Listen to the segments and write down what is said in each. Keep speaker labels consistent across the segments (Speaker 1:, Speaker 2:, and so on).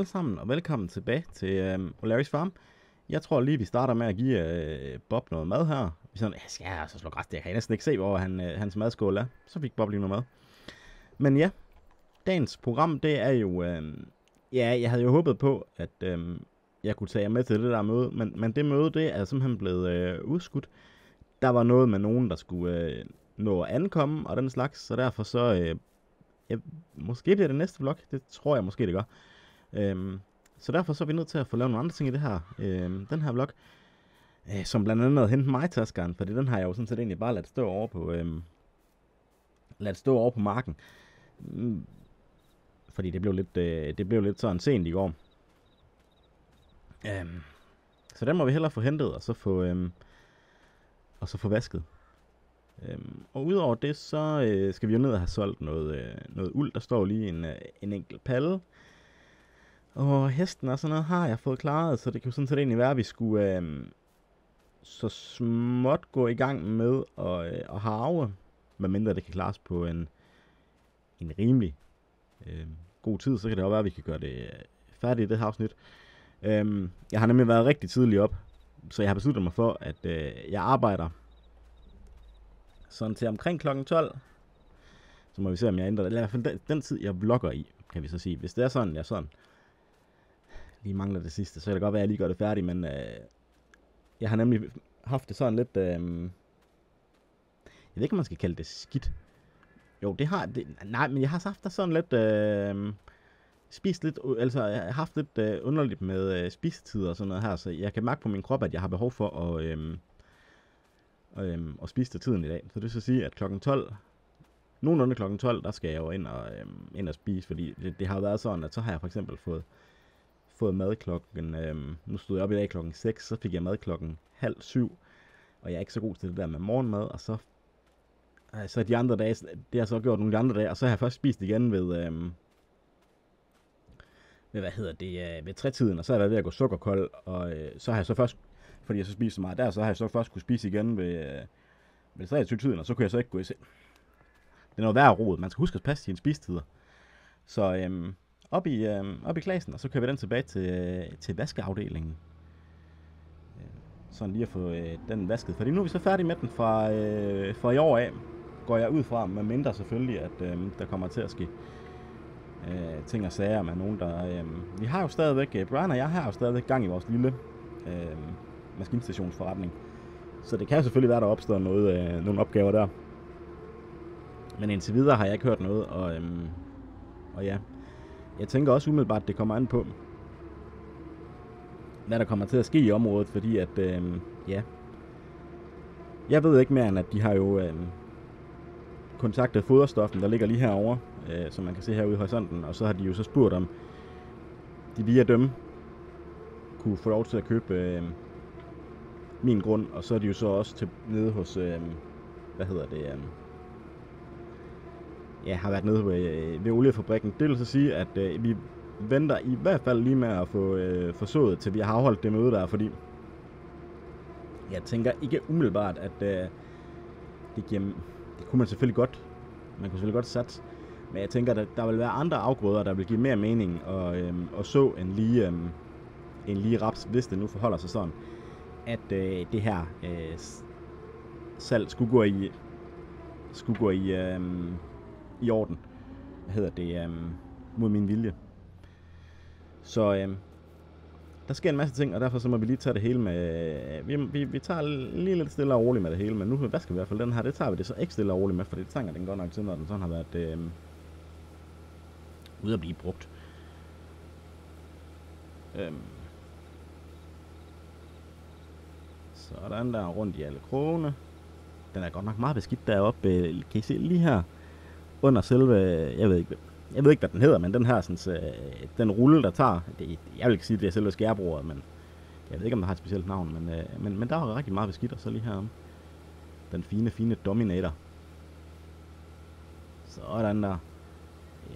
Speaker 1: Alle sammen, og velkommen tilbage til øh, Olaris Farm. Jeg tror lige, vi starter med at give øh, Bob noget mad her. Vi sådan, jeg skal altså slå græs, det jeg kan jeg næsten ikke se, hvor han, øh, hans madskål er. Så fik Bob lige noget mad. Men ja, dagens program, det er jo... Øh, ja, jeg havde jo håbet på, at øh, jeg kunne tage jer med til det der møde, men, men det møde, det er simpelthen blevet øh, udskudt. Der var noget med nogen, der skulle øh, nå at ankomme og den slags, så derfor så... Øh, ja, måske bliver det næste vlog, det tror jeg måske, det gør. Øhm, så derfor så er vi nødt til at få lavet nogle andre ting i det her, øhm, den her vlog. Øh, som blandt andet at hente mig taskeren, fordi den har jeg jo sådan set egentlig bare ladt stå over på, øhm, ladt stå over på marken. Mm. Fordi det blev lidt, øh, det blev lidt sådan sent i går. Øhm, så den må vi hellere få hentet, og så få, øhm, og så få vasket. Øhm, og udover det, så øh, skal vi jo ned og have solgt noget, øh, noget uld. Der står lige en, øh, en enkelt palle. Og hesten og sådan noget har jeg fået klaret, så det kan jo sådan set egentlig være, at vi skulle øh, så småt gå i gang med at, øh, at harve, medmindre det kan klares på en, en rimelig øh, god tid, så kan det også være, at vi kan gøre det øh, færdigt i det her afsnit. Øh, jeg har nemlig været rigtig tidlig op, så jeg har besluttet mig for, at øh, jeg arbejder sådan til omkring klokken 12. Så må vi se, om jeg ændrer det. Eller i hvert fald den, den tid, jeg vlogger i, kan vi så sige. Hvis det er sådan, jeg sådan lige mangler det sidste, så kan det godt være, at jeg lige gør det færdigt, men øh, jeg har nemlig haft det sådan lidt, øh, jeg ved ikke, om man skal kalde det skidt. Jo, det har, det, nej, men jeg har haft det sådan lidt, øh, spist lidt, altså jeg har haft lidt øh, underligt med øh, spisetider og sådan noget her, så jeg kan mærke på min krop, at jeg har behov for at, øh, øh, og spise til tiden i dag. Så det vil sige, at klokken 12, nogenlunde klokken 12, der skal jeg jo ind og, øh, ind og spise, fordi det, det har været sådan, at så har jeg for eksempel fået, fået mad klokken, øh, nu stod jeg op i dag klokken 6, så fik jeg mad klokken halv syv, og jeg er ikke så god til det der med morgenmad, og så, øh, så de andre dage, det har jeg så gjort nogle andre dage, og så har jeg først spist igen ved, øh, ved hvad hedder det, øh, ved trætiden, og så har jeg været ved at gå sukkerkold, og øh, så har jeg så først fordi jeg så spiste så meget der, så har jeg så først kunne spise igen ved, øh, ved 23 tiden, og så kunne jeg så ikke gå i seng. Det er noget værre rod. Man skal huske at passe sine spistider. Så øhm, op, i, øh, op i klassen, og så kører vi den tilbage til, øh, til vaskeafdelingen. Øh, sådan lige at få øh, den vasket. Fordi nu er vi så færdige med den fra, øh, fra i år af. Går jeg ud fra, med mindre selvfølgelig, at øh, der kommer til at ske øh, ting og sager med nogen, der... Øh, vi har jo stadigvæk, øh, Brian og jeg har jo stadigvæk gang i vores lille øh, maskinstationsforretning. Så det kan selvfølgelig være, der opstår noget, øh, nogle opgaver der. Men indtil videre har jeg ikke hørt noget, og, øhm, og ja, jeg tænker også umiddelbart, at det kommer an på, hvad der kommer til at ske i området, fordi at, øh, ja, jeg ved ikke mere end, at de har jo øh, kontaktet foderstoffen, der ligger lige herovre, øh, som man kan se herude i horisonten, og så har de jo så spurgt om, de via dem kunne få lov til at købe øh, min grund, og så er de jo så også til, nede hos, øh, hvad hedder det, øh, ja, har været nede ved, øh, ved oliefabrikken. Det vil så sige, at øh, vi venter i hvert fald lige med at få øh, forsøget, til vi har afholdt det møde der, fordi jeg tænker ikke umiddelbart, at øh, det, giver, det kunne man selvfølgelig godt, man kunne selvfølgelig godt satse, men jeg tænker, at der vil være andre afgrøder, der vil give mere mening og, øh, og så en lige, øh, en lige raps, hvis det nu forholder sig sådan at øh, det her øh, salg skulle gå i skulle gå i, øh, i orden. Hvad hedder det? Øh, mod min vilje. Så øh, der sker en masse ting, og derfor så må vi lige tage det hele med... Øh, vi, vi, vi tager lige lidt stille og roligt med det hele, men nu hvad skal vi i hvert fald den her, det tager vi det så ikke stille og roligt med, for det trænger den godt nok til, når den sådan har været øh, ude at blive brugt. Øh, Sådan der rundt i alle krogene. Den er godt nok meget beskidt deroppe. Øh, kan I se lige her? Under selve, jeg ved ikke, jeg ved ikke, hvad den hedder, men den her, sådan, øh, den rulle, der tager, det, jeg vil ikke sige, det er selve skærbroret, men jeg ved ikke, om der har et specielt navn, men, øh, men, men der var rigtig meget beskidt, og så lige herom. den fine, fine Dominator. Sådan der.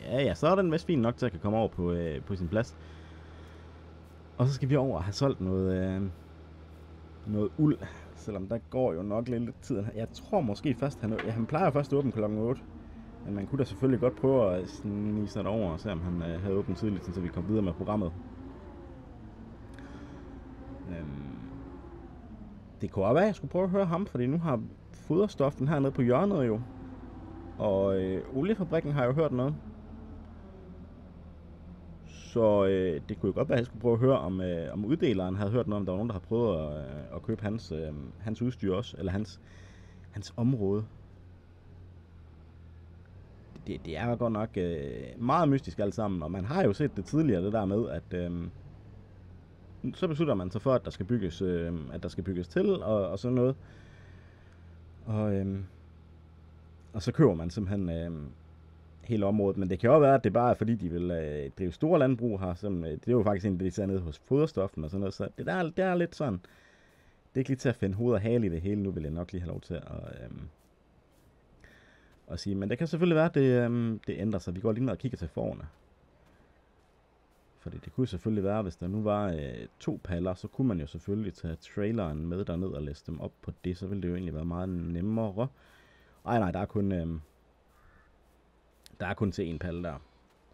Speaker 1: Ja, ja, så er den vist fin nok til at kan komme over på, øh, på sin plads. Og så skal vi over og have solgt noget, øh, noget uld, selvom der går jo nok lidt tid. Jeg tror måske først, han, ja, han plejer først at åbne kl. 8. Men man kunne da selvfølgelig godt prøve at øh, snige sig over og se, om han øh, havde åbent tidligt, så vi kom videre med programmet. Øhm, det kunne også være, at jeg skulle prøve at høre ham, fordi nu har foderstoffen hernede på hjørnet jo. Og øh, oliefabrikken har jeg jo hørt noget. Så øh, det kunne jo godt være, at jeg skulle prøve at høre, om, øh, om uddeleren havde hørt noget, om der var nogen, der har prøvet at, øh, at købe hans, øh, hans udstyr også, eller hans, hans område. Det, det er jo godt nok øh, meget mystisk alt sammen, og man har jo set det tidligere, det der med, at øh, så beslutter man sig for, at der skal bygges, øh, at der skal bygges til, og, og sådan noget. Og, øh, og så køber man simpelthen øh, hele området. Men det kan jo være, at det bare er fordi, de vil øh, drive store landbrug her. Som, øh, det er jo faktisk en af de ser nede hos foderstoffen og sådan noget. Så det der, det er lidt sådan, det er ikke lige til at finde hoved og hale i det hele. Nu vil jeg nok lige have lov til at, øh, at sige. Men det kan selvfølgelig være, at det, øhm, det ændrer sig. Vi går lige ned og kigger til forerne. Fordi det kunne selvfølgelig være, hvis der nu var øh, to paller, så kunne man jo selvfølgelig tage traileren med derned og læse dem op på det. Så ville det jo egentlig være meget nemmere. Ej nej, der er kun, øh, der er kun til en palle der.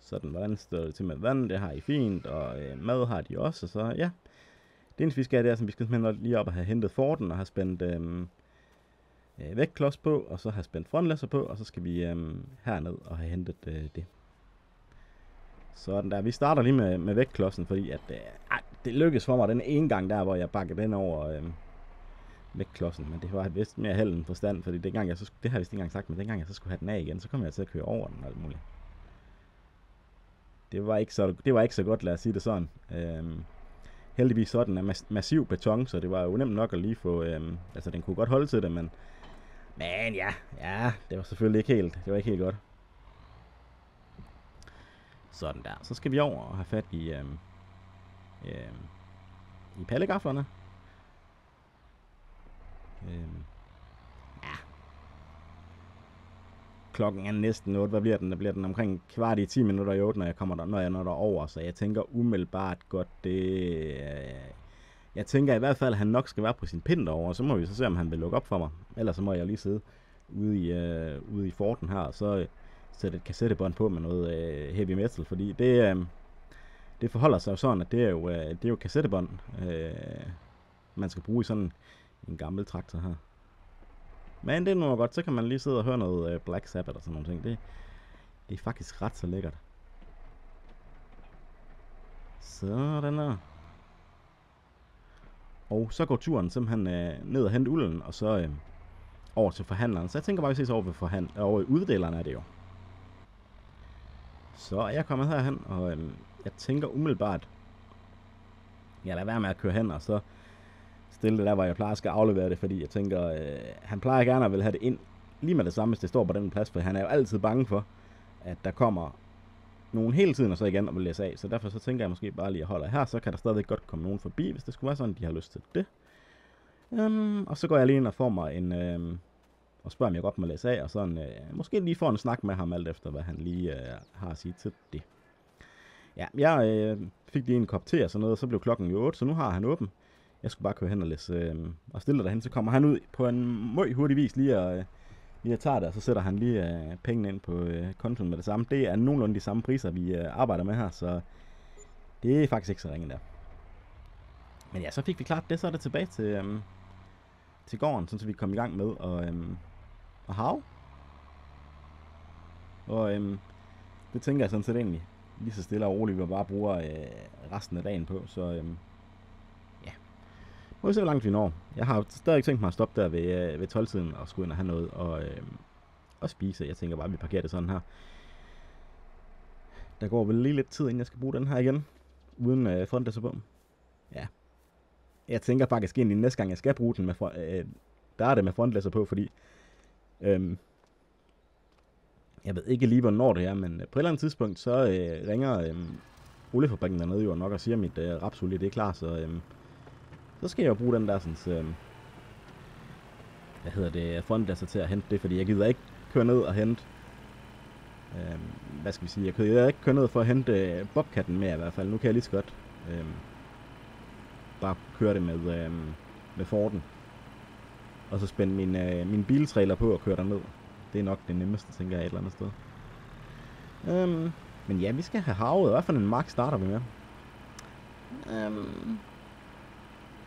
Speaker 1: Sådan, hvordan står det til med vand? Det har I fint, og øh, mad har de også, og så ja. Det eneste vi skal, det er, at vi skal simpelthen lige op og have hentet Forden og have spændt øh, øh, vægtklods på, og så have spændt frontlæsser på, og så skal vi øh, herned og have hentet øh, det. Sådan der. Vi starter lige med, med vægtklodsen, fordi at, øh, det lykkedes for mig den ene gang der, hvor jeg bakkede den over øh, vægtklodsen, men det var vist mere held end forstand, fordi dengang jeg så, det har jeg vist ikke engang sagt, men dengang jeg så skulle have den af igen, så kom jeg til at køre over den og alt muligt. Det var ikke så, det var ikke så godt, lad os sige det sådan. Øh, heldigvis så den er massiv beton, så det var jo nemt nok at lige få, øh, altså den kunne godt holde til det, men, men ja, ja, det var selvfølgelig ikke helt, det var ikke helt godt. Sådan der. Så skal vi over og have fat i, øhm, øhm, i pallegaflerne. Øhm, ja. Klokken er næsten 8. Hvad bliver den? Der bliver den omkring kvart i 10 minutter i 8, når jeg kommer der, når jeg når der over. Så jeg tænker umiddelbart godt, det... Øh, jeg tænker i hvert fald, at han nok skal være på sin pind derovre. Så må vi så se, om han vil lukke op for mig. Ellers så må jeg lige sidde ude i, øh, ude i forten her, og så øh, sætte et kassettebånd på med noget øh, heavy metal, fordi det, øh, det forholder sig jo sådan, at det er jo, øh, det er jo kassettebånd, øh, man skal bruge i sådan en gammel traktor her. Men det er nu godt, så kan man lige sidde og høre noget øh, Black Sabbath og sådan nogle ting. Det, det er faktisk ret så lækkert. Sådan der. Og så går turen simpelthen øh, ned og hente ulden, og så øh, over til forhandleren. Så jeg tænker bare, at vi ses over ved forhand over uddelerne er det jo. Så er jeg kommet herhen, og øh, jeg tænker umiddelbart, jeg lader være med at køre hen, og så stille det der, hvor jeg plejer at skal aflevere det, fordi jeg tænker, øh, han plejer gerne at vil have det ind lige med det samme, hvis det står på den plads, for han er jo altid bange for, at der kommer nogen hele tiden og så igen og vil læse af. Så derfor så tænker jeg måske bare lige at holde her, så kan der stadig godt komme nogen forbi, hvis det skulle være sådan, de har lyst til det. Um, og så går jeg lige ind og får mig en, um, og spørger, om jeg godt må læse af, og sådan, uh, måske lige får en snak med ham alt efter, hvad han lige uh, har at sige til det. Ja, jeg uh, fik lige en kop te og sådan noget, og så blev klokken jo 8, så nu har han åben. Jeg skulle bare køre hen og læse øh, og stille derhen. Så kommer han ud på en møg hurtig vis lige og, øh, lige tager det, og så sætter han lige øh, pengene ind på øh, kontoen med det samme. Det er nogenlunde de samme priser, vi øh, arbejder med her, så det er faktisk ikke så ringe der. Men ja, så fik vi klart det, så er det tilbage til, øh, til gården, så vi kom i gang med at, øh, at have. Og øh, det tænker jeg sådan set egentlig lige så stille og roligt, vi bare bruger øh, resten af dagen på. Så øh, må vi se, hvor langt vi når. Jeg har stadig tænkt mig at stoppe der ved, øh, ved 12-tiden og skulle ind og have noget og, øh, og spise. Jeg tænker bare, at vi parkerer det sådan her. Der går vel lige lidt tid, inden jeg skal bruge den her igen. Uden øh, frontlæsser på. Ja. Jeg tænker faktisk egentlig næste gang, jeg skal bruge den med øh, der er det med frontlæsser på, fordi øh, jeg ved ikke lige, hvornår det er, men øh, på et eller andet tidspunkt, så øh, ringer øh, oliefabrikken dernede jo nok og siger, at mit øh, rapsolie det er klar, så øh, så skal jeg jo bruge den der sådan, øh, hvad hedder det, frontlasser til at hente det, fordi jeg gider ikke køre ned og hente, øh, hvad skal vi sige, jeg gider ikke køre ned for at hente øh, Bobcatten med i hvert fald, nu kan jeg lige så godt øh, bare køre det med, øh, med Forden, og så spænde min, øh, min biltrailer på og køre ned. Det er nok det nemmeste, tænker jeg et eller andet sted. Øhm, men ja, vi skal have havet. Hvad for en mark starter vi med? Øhm,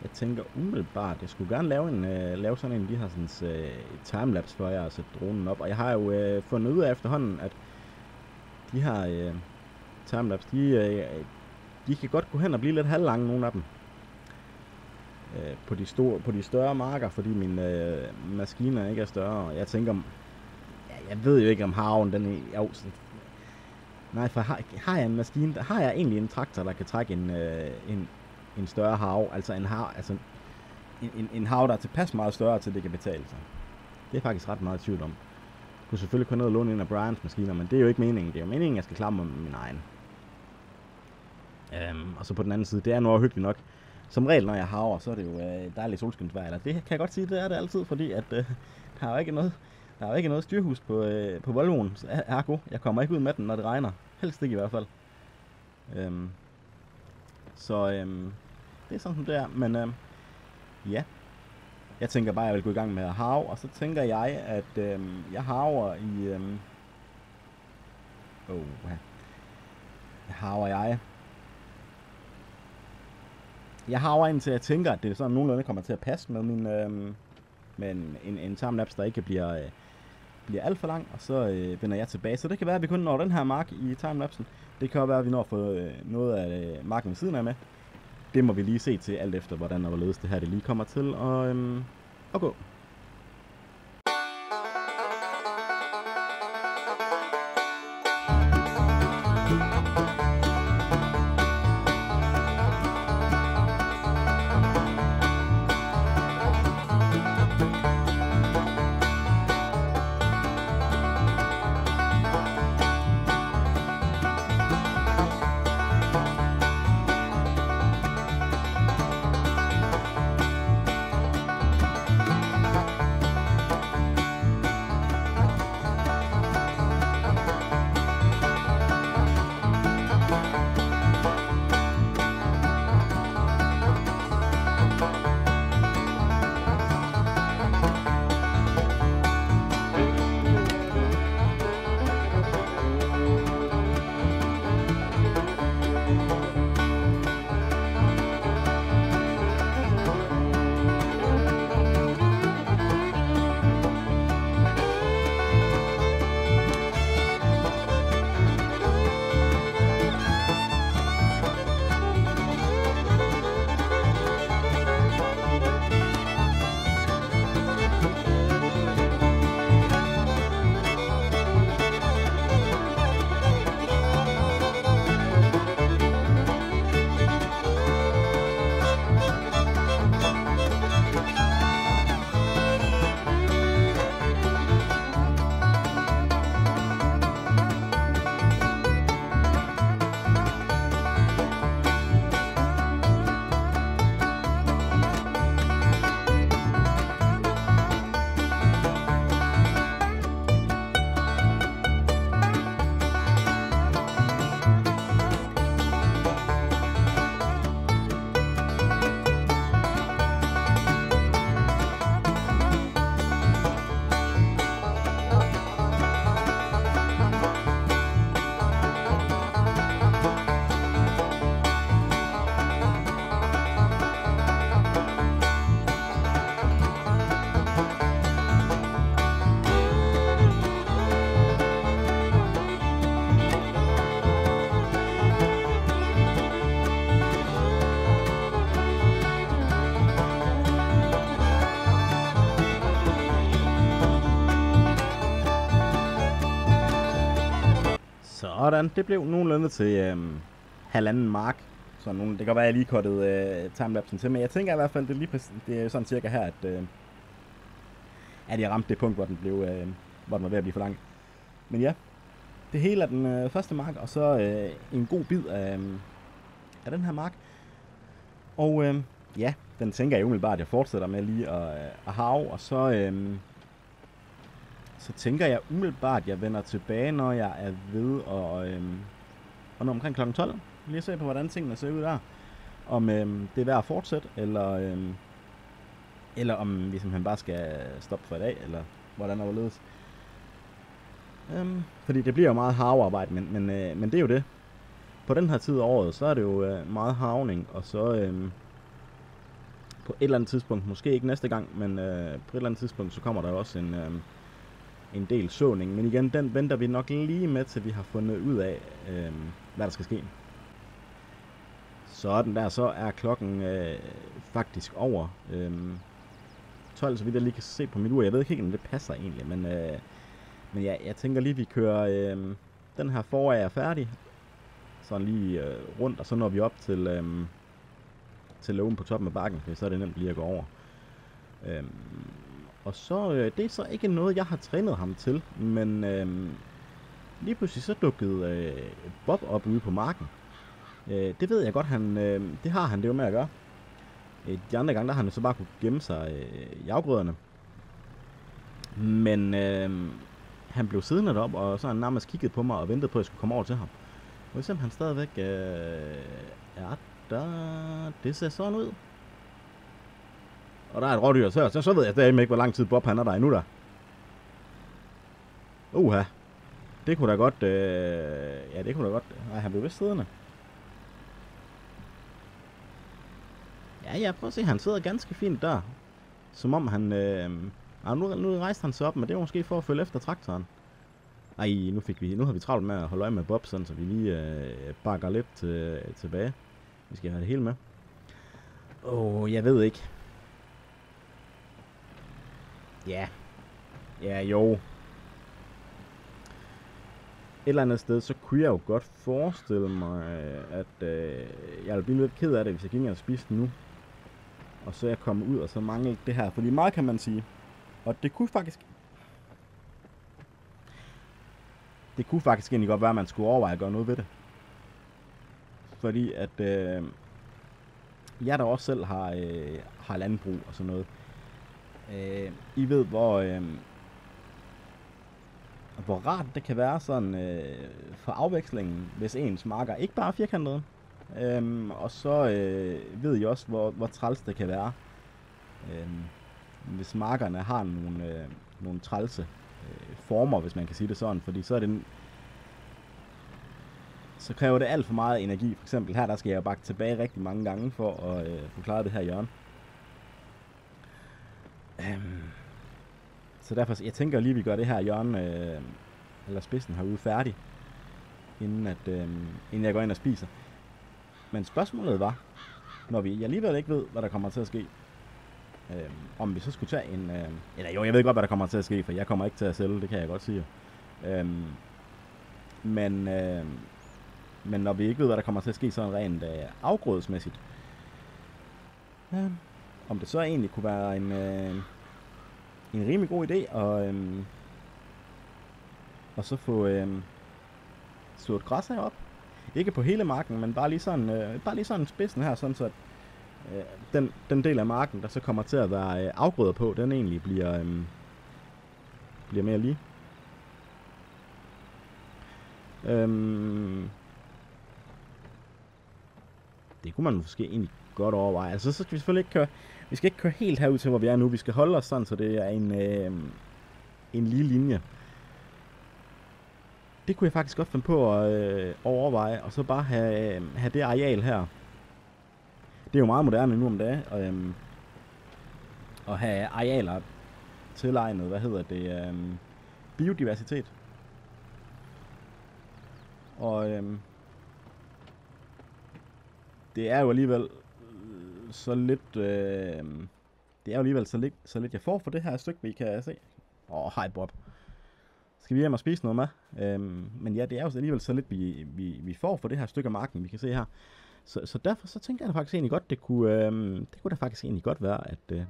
Speaker 1: jeg tænker umiddelbart, jeg skulle gerne lave, en, øh, lave sådan en de har sådan, øh, timelapse for jer at sætte dronen op. Og jeg har jo øh, fundet ud af efterhånden, at de her øh, timelapse, de, øh, de kan godt gå hen og blive lidt halvlange, nogle af dem. Øh, på, de store, på de større marker, fordi mine øh, maskiner ikke er større. Jeg tænker, ja, jeg ved jo ikke om haven, den er, jo, nej, for har, har jeg en maskine, har jeg egentlig en traktor, der kan trække en, øh, en, en større hav, altså en hav, altså en, en, en hav, der er tilpas meget større til, det kan betale sig. Det er faktisk ret meget tvivl om. Jeg kunne selvfølgelig kun ned og låne en af Brians maskiner, men det er jo ikke meningen. Det er jo meningen, at jeg skal klare mig med min egen. Øhm, og så på den anden side, det er nu hyggeligt nok. Som regel, når jeg haver, så er det jo øh, dejligt solskinsvejr. Eller det kan jeg godt sige, det er det altid, fordi at, øh, der er jo ikke noget, der er jo ikke noget styrhus på, øh, på Volvoen. Så ergo, jeg kommer ikke ud med den, når det regner. Helst ikke i hvert fald. Øhm, så øhm, det er sådan, som det er. Men øh, ja, jeg tænker bare, at jeg vil gå i gang med at have, og så tænker jeg, at øh, jeg haver i... Øh, oh, jeg haver jeg jeg har indtil jeg tænker, at det er sådan nogenlunde kommer til at passe med min Øh, med en, en, en timelapse, der ikke bliver, øh, bliver alt for lang, og så øh, vender jeg tilbage. Så det kan være, at vi kun når den her mark i timelapsen. Det kan også være, at vi når at få øh, noget af øh, marken ved siden af med. Det må vi lige se til, alt efter hvordan og hvorledes det her det lige kommer til at, øhm, at gå. Sådan, det blev nogenlunde til øh, halvanden mark. Så nogen, det kan godt være, at jeg lige kortet øh, timelapsen til, men jeg tænker i hvert fald, det er, lige præcis, det er sådan cirka her, at, øh, at jeg ramte det punkt, hvor den, blev, øh, hvor den var ved at blive for lang. Men ja, det hele er den øh, første mark, og så øh, en god bid af, øh, af den her mark. Og øh, ja, den tænker jeg umiddelbart, at jeg fortsætter med lige at, øh, at have, og så... Øh, så tænker jeg umiddelbart, at jeg vender tilbage, når jeg er ved at, øhm, og når omkring kl. 12. Lige se på, hvordan tingene ser ud der. Om øhm, det er værd at fortsætte, eller, øhm, eller om vi simpelthen bare skal stoppe for i dag, eller hvordan er det Øhm, fordi det bliver jo meget havarbejde, men, men, øh, men det er jo det. På den her tid af året, så er det jo øh, meget havning, og så øh, på et eller andet tidspunkt, måske ikke næste gang, men øh, på et eller andet tidspunkt, så kommer der også en, øh, en del såning. Men igen, den venter vi nok lige med, til vi har fundet ud af, øh, hvad der skal ske. Sådan der, så er klokken øh, faktisk over øh, 12, så vidt jeg lige kan se på mit ur. Jeg ved ikke helt, om det passer egentlig, men, øh, men ja, jeg tænker lige, vi kører øh, den her forår er færdig. Sådan lige øh, rundt, og så når vi op til, øh, til lågen på toppen af bakken, så er det nemt lige at gå over. Øh, og så, øh, det er så ikke noget, jeg har trænet ham til, men øh, lige pludselig så dukkede øh, Bob op ude på marken. Øh, det ved jeg godt, han, øh, det har han det jo med at gøre. Øh, de andre gange, der har han så bare kunne gemme sig øh, i afgrøderne. Men øh, han blev siddende op og så han nærmest kigget på mig og ventede på, at jeg skulle komme over til ham. Og hvis han stadigvæk øh, er der. Det ser sådan ud. Og der er et rådyr, så, så, så ved jeg dermed ikke, hvor lang tid Bob han er der endnu der. Uha. Det kunne da godt... Øh, ja, det kunne da godt... Nej, han blev vist siddende. Ja, ja, prøv at se, han sidder ganske fint der. Som om han... Øh, ah, nu, nu rejste han sig op, men det var måske for at følge efter traktoren. Ej, nu, fik vi, nu har vi travlt med at holde øje med Bob, sådan, så vi lige øh, bakker lidt øh, tilbage. Vi skal have det hele med. Åh, oh, jeg ved ikke. Ja. Ja, jo. Et eller andet sted, så kunne jeg jo godt forestille mig, at øh, jeg ville blive lidt ked af det, hvis jeg gik ind og spiste nu. Og så er jeg kommet ud, og så manglede det her. Fordi meget kan man sige. Og det kunne faktisk... Det kunne faktisk egentlig godt være, at man skulle overveje at gøre noget ved det. Fordi at... Øh, jeg der også selv har, øh, har landbrug og sådan noget. Øh, I ved, hvor... Øh, hvor rart det kan være sådan øh, for afvekslingen, hvis ens marker ikke bare er firkantet. Øhm, og så øh, ved I også, hvor, hvor træls det kan være, øhm, hvis markerne har nogle, øh, nogle trælse øh, former, hvis man kan sige det sådan, fordi så er det så kræver det alt for meget energi. For eksempel her, der skal jeg bakke tilbage rigtig mange gange for at øh, forklare det her hjørne. Øhm, så derfor, jeg tænker lige, at vi gør det her hjørne, øh, eller spidsen herude færdig, inden, at, øh, inden jeg går ind og spiser. Men spørgsmålet var, når vi alligevel ikke ved, hvad der kommer til at ske, øh, om vi så skulle tage en... Øh, eller jo, jeg ved godt, hvad der kommer til at ske, for jeg kommer ikke til at sælge, det kan jeg godt sige. Øh, men, øh, men når vi ikke ved, hvad der kommer til at ske sådan rent øh, afgrødsmæssigt, øh, om det så egentlig kunne være en, øh, en rimelig god idé at, øhm, og så få øhm, slået græs herop, ikke på hele marken, men bare lige sådan, øh, bare lige sådan spidsen her, sådan så at, øh, den, den del af marken, der så kommer til at være øh, afgrøder på, den egentlig bliver, øh, bliver mere lige. Øhm, det kunne man måske egentlig godt overveje. Altså, så skal vi selvfølgelig ikke køre, vi skal ikke køre helt herud til, hvor vi er nu. Vi skal holde os sådan, så det er en, øh, en lige linje det kunne jeg faktisk godt finde på at øh, overveje, og så bare have, øh, have det areal her. Det er jo meget moderne nu om dagen, og, øh, at have arealer tilegnet, hvad hedder det, øh, biodiversitet. Og øh, det er jo alligevel så lidt, øh, det er jo alligevel så lidt, så lidt jeg får for det her stykke, vi kan se. Åh, oh, hej Bob skal vi hjem og spise noget med. Øhm, men ja, det er jo alligevel så lidt, vi, vi, vi får for det her stykke af marken, vi kan se her. Så, så derfor så tænker jeg da faktisk egentlig godt, det kunne, øhm, det kunne da faktisk egentlig godt være, at, øh,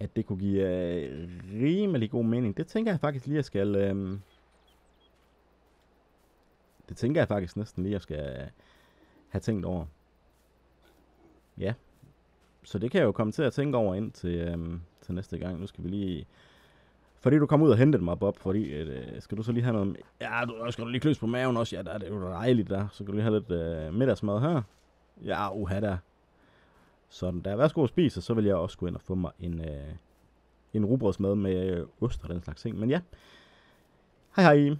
Speaker 1: at det kunne give øh, rimelig god mening. Det tænker jeg faktisk lige, at jeg skal... Øh, det tænker jeg faktisk næsten lige, at jeg skal øh, have tænkt over. Ja. Så det kan jeg jo komme til at tænke over ind til, øhm, til næste gang. Nu skal vi lige fordi du kom ud og hentede mig, Bob, fordi øh, skal du så lige have noget... Ja, du skal du lige kløs på maven også. Ja, der er det jo dejligt der. Så kan du lige have lidt øh, middagsmad her. Ja, uha der. Sådan der. Værsgo at spise, og så vil jeg også gå ind og få mig en, øh, en rugbrødsmad med øh, ost og den slags ting. Men ja, Hej hej.